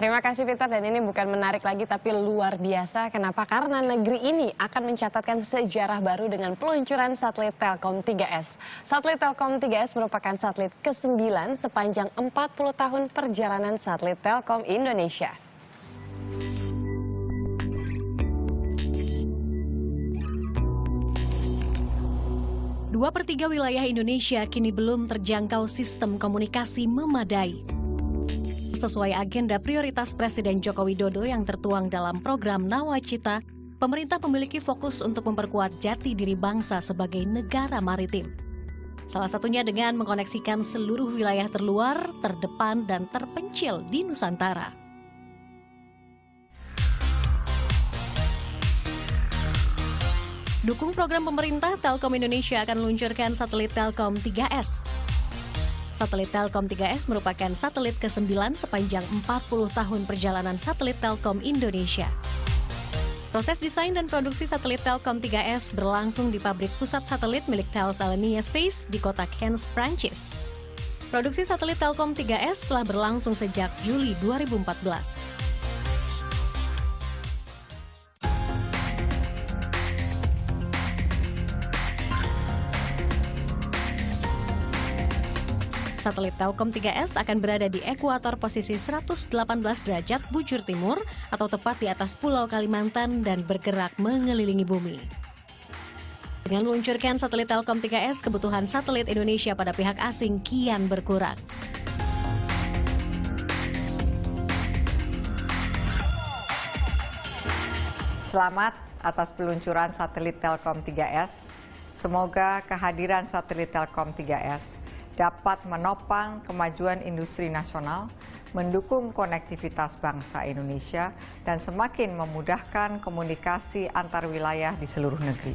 Terima kasih Peter dan ini bukan menarik lagi tapi luar biasa. Kenapa? Karena negeri ini akan mencatatkan sejarah baru dengan peluncuran satelit Telkom 3S. Satelit Telkom 3S merupakan satelit ke-9 sepanjang 40 tahun perjalanan satelit Telkom Indonesia. Dua per tiga wilayah Indonesia kini belum terjangkau sistem komunikasi memadai. Sesuai agenda prioritas Presiden Joko Widodo yang tertuang dalam program Nawacita, pemerintah memiliki fokus untuk memperkuat jati diri bangsa sebagai negara maritim. Salah satunya dengan mengkoneksikan seluruh wilayah terluar, terdepan, dan terpencil di Nusantara. Dukung program pemerintah, Telkom Indonesia akan meluncurkan satelit Telkom 3S Satelit Telkom 3S merupakan satelit ke-9 sepanjang 40 tahun perjalanan satelit Telkom Indonesia. Proses desain dan produksi satelit Telkom 3S berlangsung di pabrik pusat satelit milik Alenia Space di kota Cairns, Prancis. Produksi satelit Telkom 3S telah berlangsung sejak Juli 2014. Satelit Telkom 3S akan berada di ekuator posisi 118 derajat bujur timur atau tepat di atas Pulau Kalimantan dan bergerak mengelilingi bumi. Dengan meluncurkan satelit Telkom 3S, kebutuhan satelit Indonesia pada pihak asing kian berkurang. Selamat atas peluncuran satelit Telkom 3S. Semoga kehadiran satelit Telkom 3S dapat menopang kemajuan industri nasional, mendukung konektivitas bangsa Indonesia, dan semakin memudahkan komunikasi antar wilayah di seluruh negeri.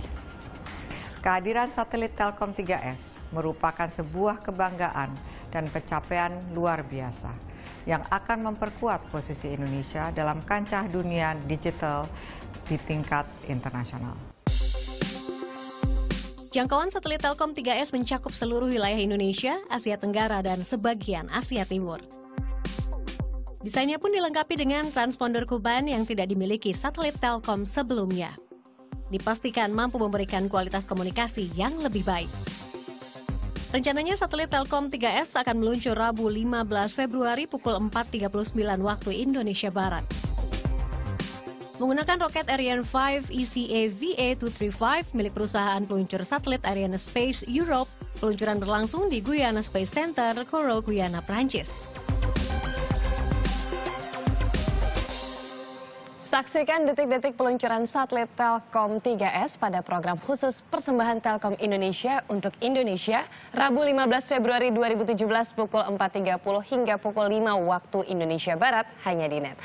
Kehadiran satelit Telkom 3S merupakan sebuah kebanggaan dan pencapaian luar biasa yang akan memperkuat posisi Indonesia dalam kancah dunia digital di tingkat internasional. Jangkauan satelit Telkom 3S mencakup seluruh wilayah Indonesia, Asia Tenggara, dan sebagian Asia Timur. Desainnya pun dilengkapi dengan transponder kuban yang tidak dimiliki satelit Telkom sebelumnya. Dipastikan mampu memberikan kualitas komunikasi yang lebih baik. Rencananya satelit Telkom 3S akan meluncur Rabu 15 Februari pukul 4.39 waktu Indonesia Barat. Menggunakan roket Ariane 5 ECA VA235 milik perusahaan peluncur satelit Ariane Space Europe, peluncuran berlangsung di Guyana Space Center, Kourou, Guyana, Prancis. Saksikan detik-detik peluncuran satelit Telkom 3S pada program khusus persembahan Telkom Indonesia untuk Indonesia Rabu 15 Februari 2017 pukul 4.30 hingga pukul 5 waktu Indonesia Barat hanya di net.